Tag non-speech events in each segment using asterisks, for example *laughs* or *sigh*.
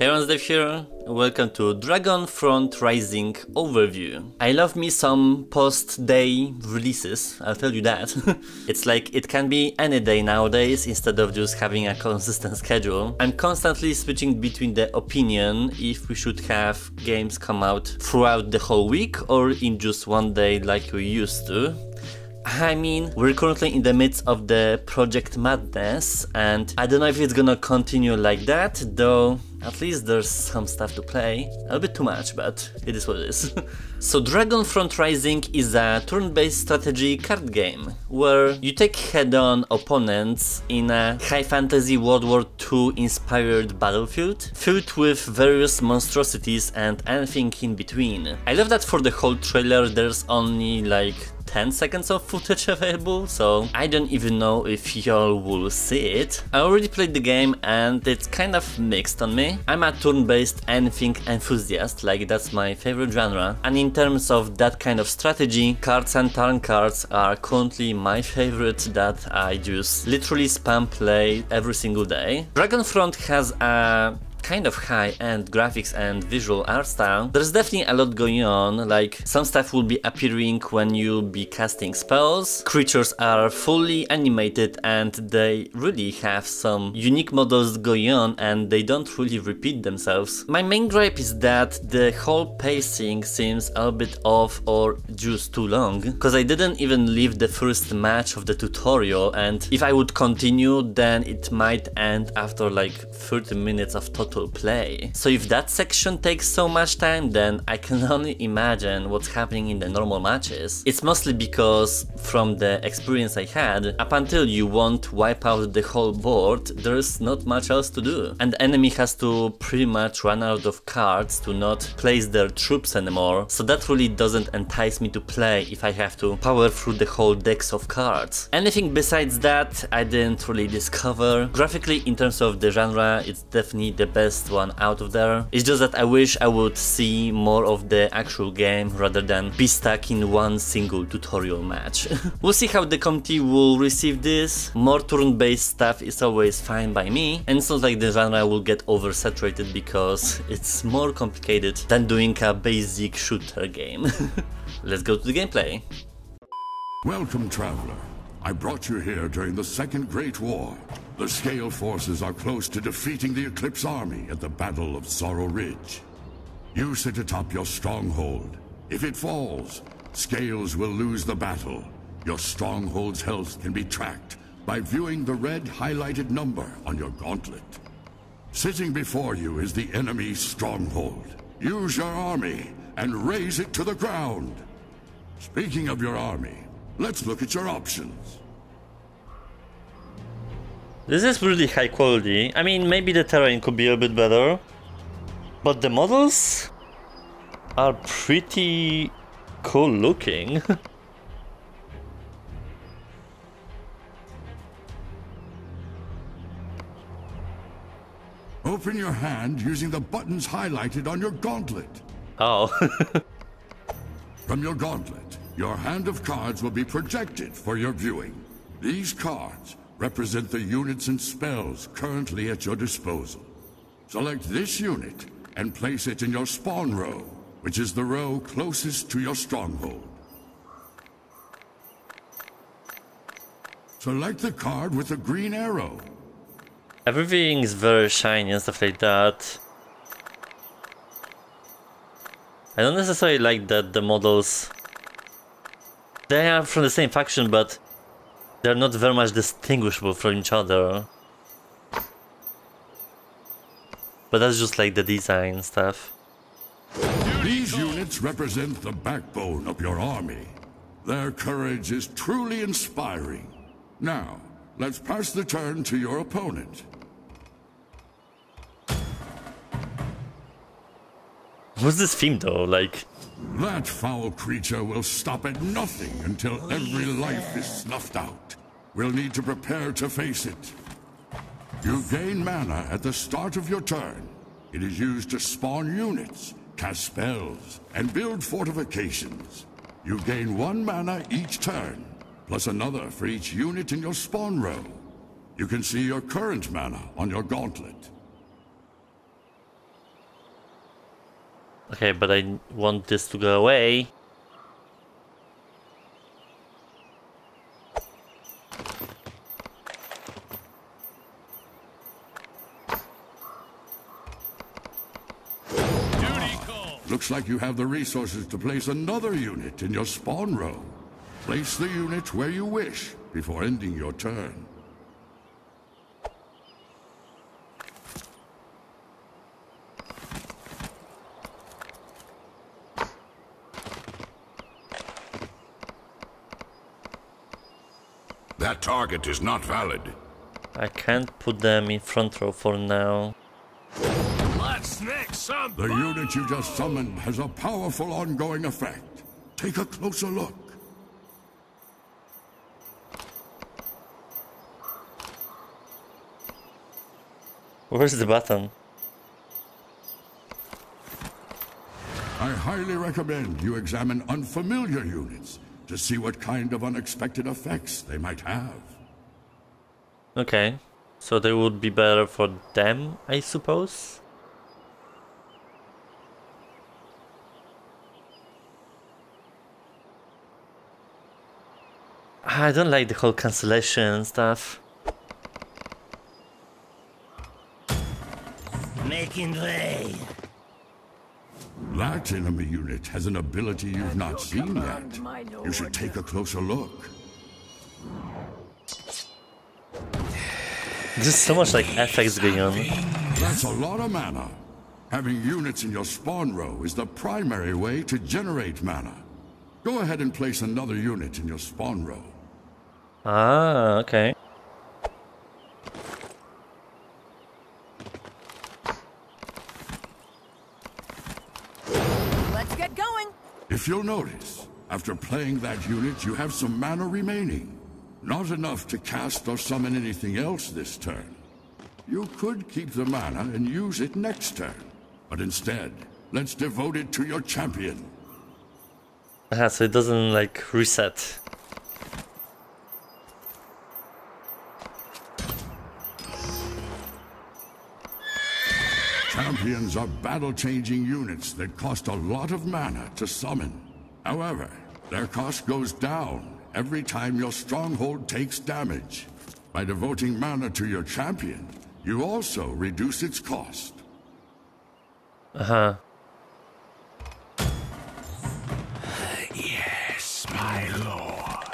Hey Dave here. Welcome to Dragon Front Rising overview. I love me some post-day releases, I'll tell you that. *laughs* it's like it can be any day nowadays instead of just having a *laughs* consistent schedule. I'm constantly switching between the opinion if we should have games come out throughout the whole week or in just one day like we used to. I mean, we're currently in the midst of the Project Madness, and I don't know if it's gonna continue like that, though at least there's some stuff to play. A little bit too much, but it is what it is. *laughs* so Dragon Front Rising is a turn-based strategy card game, where you take head-on opponents in a high fantasy World War II inspired battlefield, filled with various monstrosities and anything in between. I love that for the whole trailer there's only like 10 seconds of footage available, so I don't even know if y'all will see it. I already played the game and it's kind of mixed on me. I'm a turn-based anything enthusiast, like that's my favorite genre, and in terms of that kind of strategy, cards and turn cards are currently my favorite that I just literally spam play every single day. Dragonfront has a kind of high-end graphics and visual art style, there's definitely a lot going on, like some stuff will be appearing when you'll be casting spells, creatures are fully animated and they really have some unique models going on and they don't really repeat themselves. My main gripe is that the whole pacing seems a bit off or just too long, because I didn't even leave the first match of the tutorial and if I would continue then it might end after like 30 minutes of total play. So if that section takes so much time, then I can *laughs* only imagine what's happening in the normal matches. It's mostly because from the experience I had, up until you won't wipe out the whole board, there's not much else to do. And the enemy has to pretty much run out of cards to not place their troops anymore, so that really doesn't entice me to play if I have to power through the whole decks of cards. Anything besides that, I didn't really discover. Graphically, in terms of the genre, it's definitely the best one out of there. It's just that I wish I would see more of the actual game rather than be stuck in one single tutorial match. *laughs* we'll see how the community will receive this. More turn-based stuff is always fine by me and it's not like the genre will get oversaturated because it's more complicated than doing a basic shooter game. *laughs* Let's go to the gameplay. Welcome, traveler. I brought you here during the Second Great War. The Scale forces are close to defeating the Eclipse army at the Battle of Sorrow Ridge. You sit atop your stronghold. If it falls, Scales will lose the battle. Your stronghold's health can be tracked by viewing the red highlighted number on your gauntlet. Sitting before you is the enemy's stronghold. Use your army and raze it to the ground. Speaking of your army, let's look at your options. This is really high quality. I mean, maybe the terrain could be a bit better. But the models are pretty cool looking. *laughs* Open your hand using the buttons highlighted on your gauntlet. Oh. *laughs* From your gauntlet, your hand of cards will be projected for your viewing. These cards represent the units and spells currently at your disposal. Select this unit and place it in your spawn row, which is the row closest to your stronghold. Select the card with the green arrow. Everything is very shiny and stuff like that. I don't necessarily like that the models... They are from the same faction, but they're not very much distinguishable from each other. But that's just like the design stuff. These units represent the backbone of your army. Their courage is truly inspiring. Now, let's pass the turn to your opponent. What's this theme though? Like, that foul creature will stop at nothing until every life is snuffed out. We'll need to prepare to face it. You gain mana at the start of your turn. It is used to spawn units, cast spells, and build fortifications. You gain one mana each turn, plus another for each unit in your spawn row. You can see your current mana on your gauntlet. Okay, but I want this to go away. Looks like you have the resources to place another unit in your spawn row. Place the unit where you wish before ending your turn. That target is not valid. I can't put them in front row for now. Let's nick some The unit you just summoned has a powerful ongoing effect. Take a closer look. Where's the button? I highly recommend you examine unfamiliar units to see what kind of unexpected effects they might have. Okay, so they would be better for them, I suppose? I don't like the whole cancellation stuff. Making way. That enemy unit has an ability you've not seen yet. You should take a closer look. There's so much like FX going on. That's a lot of mana. Having units in your spawn row is the primary way to generate mana. Go ahead and place another unit in your spawn row. Ah, okay. Let's get going. If you'll notice, after playing that unit, you have some mana remaining. Not enough to cast or summon anything else this turn. You could keep the mana and use it next turn. But instead, let's devote it to your champion. Ah, so it doesn't like reset. Champions are battle-changing units that cost a lot of mana to summon. However, their cost goes down every time your stronghold takes damage. By devoting mana to your champion, you also reduce its cost. Uh huh. Yes, my lord.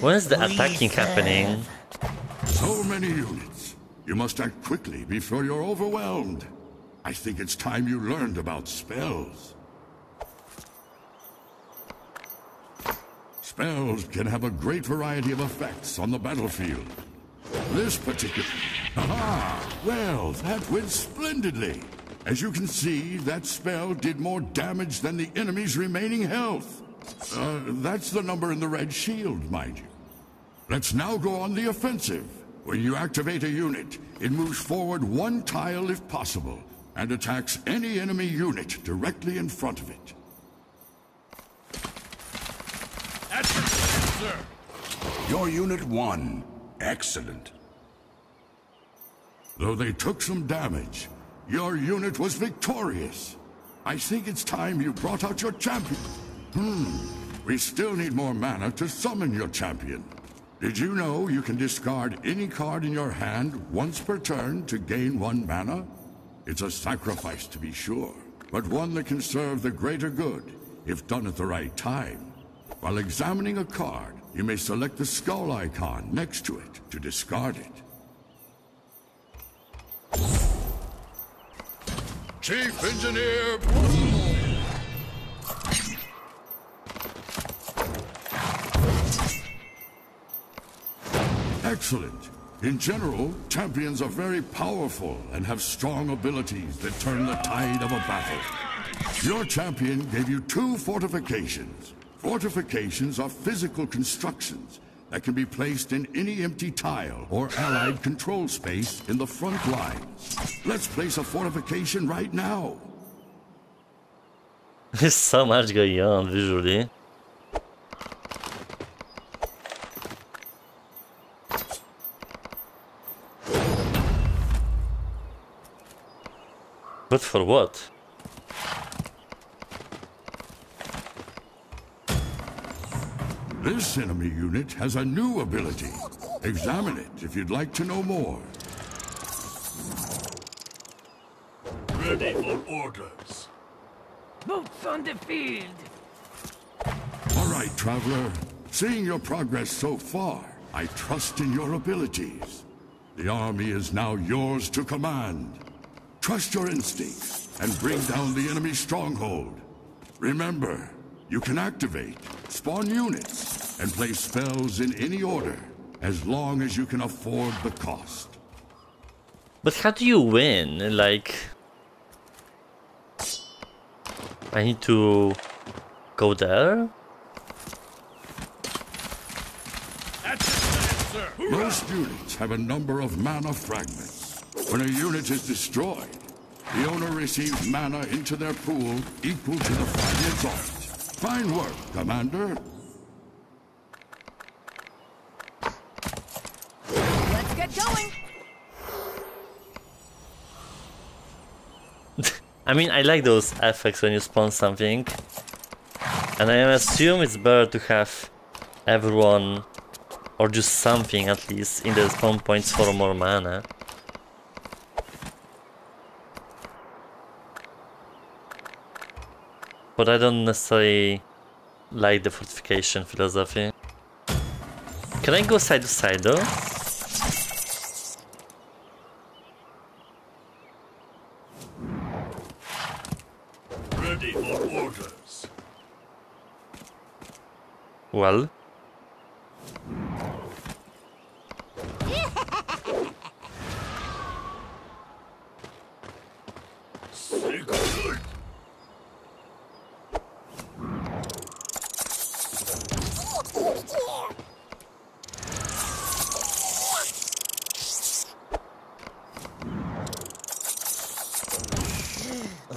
When is the attacking happening? So many units. You must act quickly before you're overwhelmed. I think it's time you learned about spells. Spells can have a great variety of effects on the battlefield. This particular... Aha! Well, that went splendidly. As you can see, that spell did more damage than the enemy's remaining health. Uh, that's the number in the red shield, mind you. Let's now go on the offensive. When you activate a unit, it moves forward one tile if possible, and attacks any enemy unit directly in front of it. That's your sir. Your unit won. Excellent. Though they took some damage, your unit was victorious. I think it's time you brought out your champion. Hmm, we still need more mana to summon your champion. Did you know you can discard any card in your hand once per turn to gain one mana? It's a sacrifice to be sure, but one that can serve the greater good if done at the right time. While examining a card, you may select the skull icon next to it to discard it. Chief Engineer. Excellent. In general, champions are very powerful and have strong abilities that turn the tide of a battle. Your champion gave you two fortifications. Fortifications are physical constructions that can be placed in any empty tile or allied control space in the front lines. Let's place a fortification right now. There's so much going on visually. But for what? This enemy unit has a new ability. Examine it if you'd like to know more. Ready for orders. Boots on the field. All right, Traveler. Seeing your progress so far, I trust in your abilities. The army is now yours to command. Trust your instincts and bring down the enemy stronghold. Remember, you can activate, spawn units, and place spells in any order, as long as you can afford the cost. But how do you win? Like... I need to... go there? At your command, sir. Most units have a number of mana fragments. When a unit is destroyed, the owner receives mana into their pool equal to the fragment's art. Fine work, Commander. Let's get going. *laughs* I mean, I like those effects when you spawn something. And I assume it's better to have everyone, or just something at least, in the spawn points for more mana. But I don't necessarily like the fortification philosophy. Can I go side to side though? Ready for orders. Well, Sick good.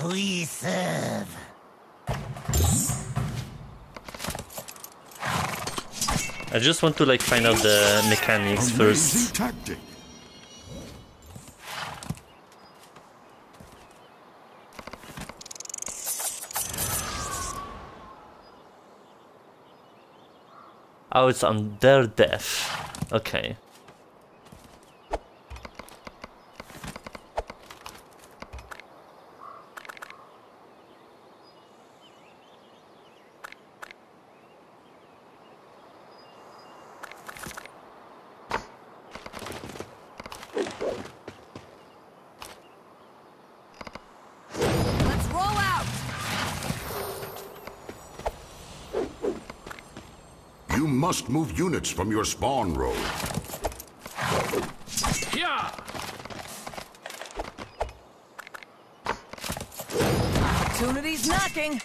We serve. I just want to like find out the mechanics first. tactic. Oh, it's on their death. Okay. Let's roll out. You must move units from your spawn road. Yeah. Opportunity's knocking.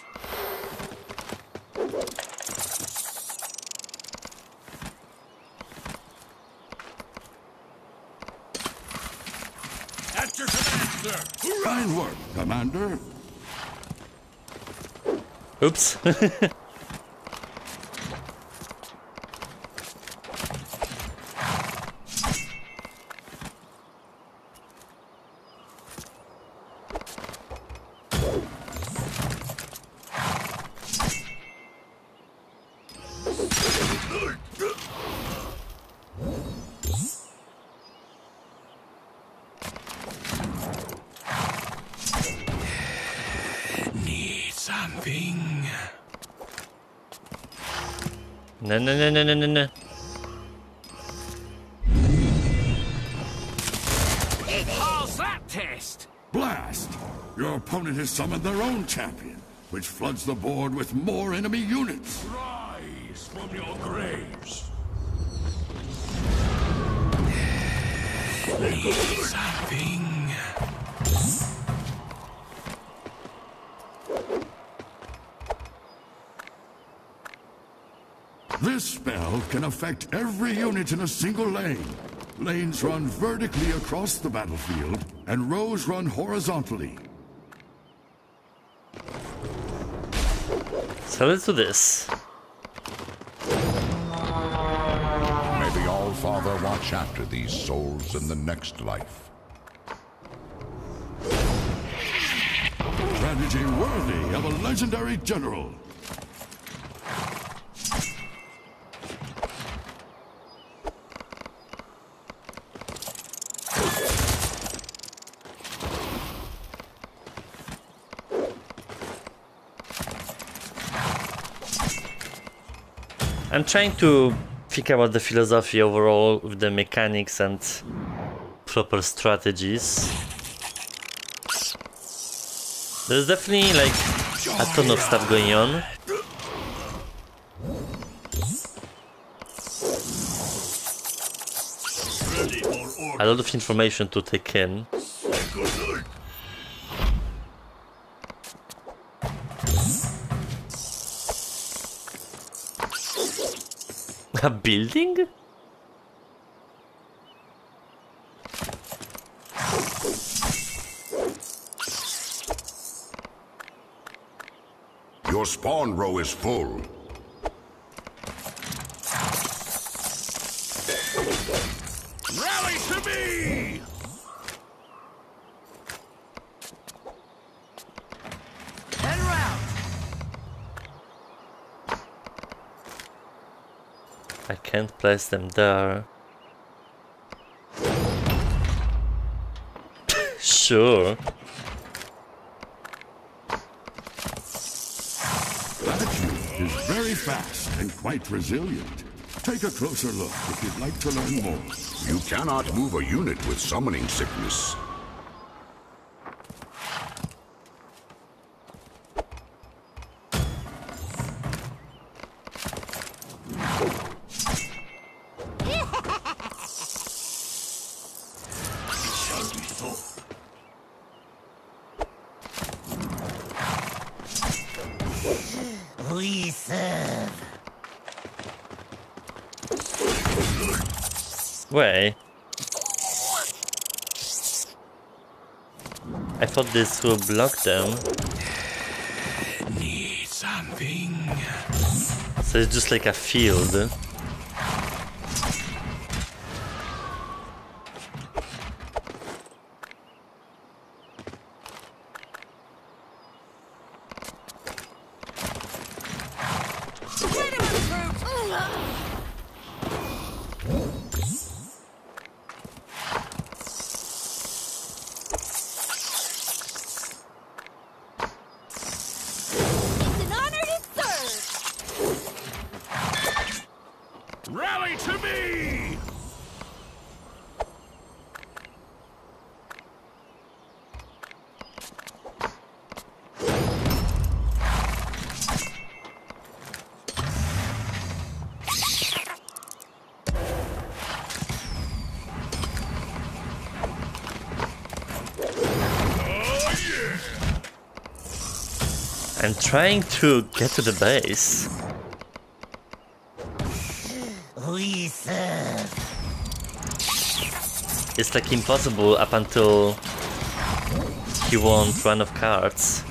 At your command, sir. Fine work, Commander. Oops. *laughs* no, no, no, no, no, no, no. How's that test? Blast! Your opponent has summoned their own champion, which floods the board with more enemy units. Rise from your graves. Need This spell can affect every unit in a single lane. Lanes run vertically across the battlefield, and rows run horizontally. So let's do this. May the All-Father watch after these souls in the next life. strategy worthy of a legendary general. I'm trying to think about the philosophy overall with the mechanics and proper strategies. There's definitely like a ton of stuff going on. A lot of information to take in. A building? Your spawn row is full. Rally to me! I can't place them there. *laughs* sure. That unit is very fast and quite resilient. Take a closer look if you'd like to learn more. You cannot move a unit with summoning sickness. Wait. I thought this will block them. Need something. So it's just like a field. Ready with troops! It's an honor to serve. Rally to me! I'm trying to get to the base. We serve. It's like impossible up until he won't run of cards.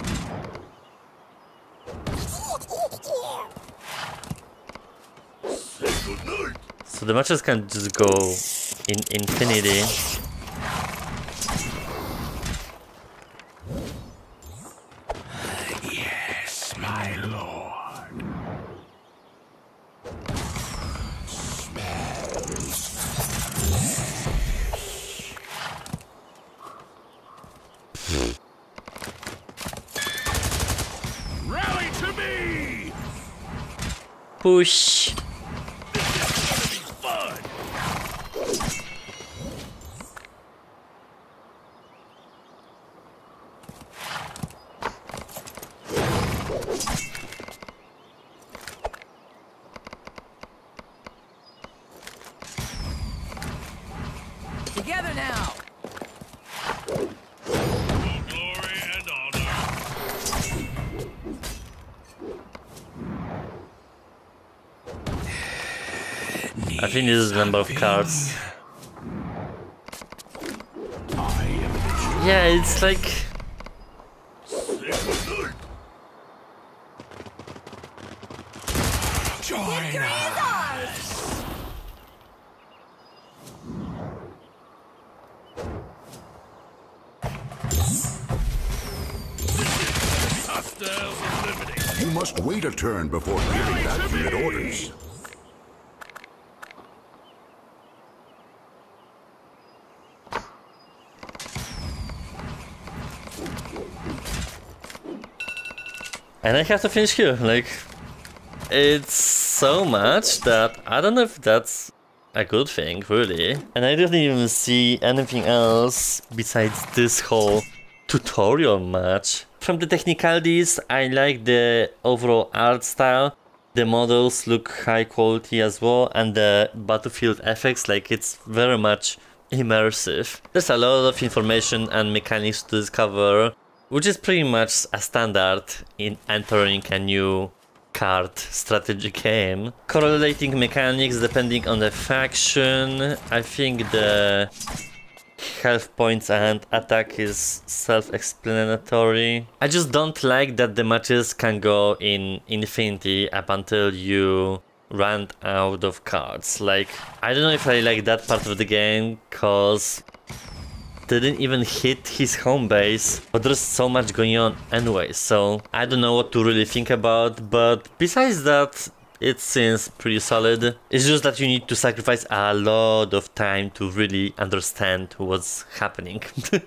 So the matches can just go in infinity. Push! I think this is the number of cards. Yeah, it's like Join us. You must wait a turn before giving that unit orders. And I have to finish here, like... It's so much that I don't know if that's a good thing, really. And I didn't even see anything else besides this whole tutorial match. From the technicalities, I like the overall art style. The models look high quality as well, and the battlefield effects, like it's very much immersive. There's a lot of information and mechanics to discover, which is pretty much a standard in entering a new card strategy game. Correlating mechanics depending on the faction. I think the health points and attack is self-explanatory. I just don't like that the matches can go in infinity up until you run out of cards. Like, I don't know if I like that part of the game, cause didn't even hit his home base, but there's so much going on anyway, so I don't know what to really think about, but besides that, it seems pretty solid. It's just that you need to sacrifice a lot of time to really understand what's happening. *laughs*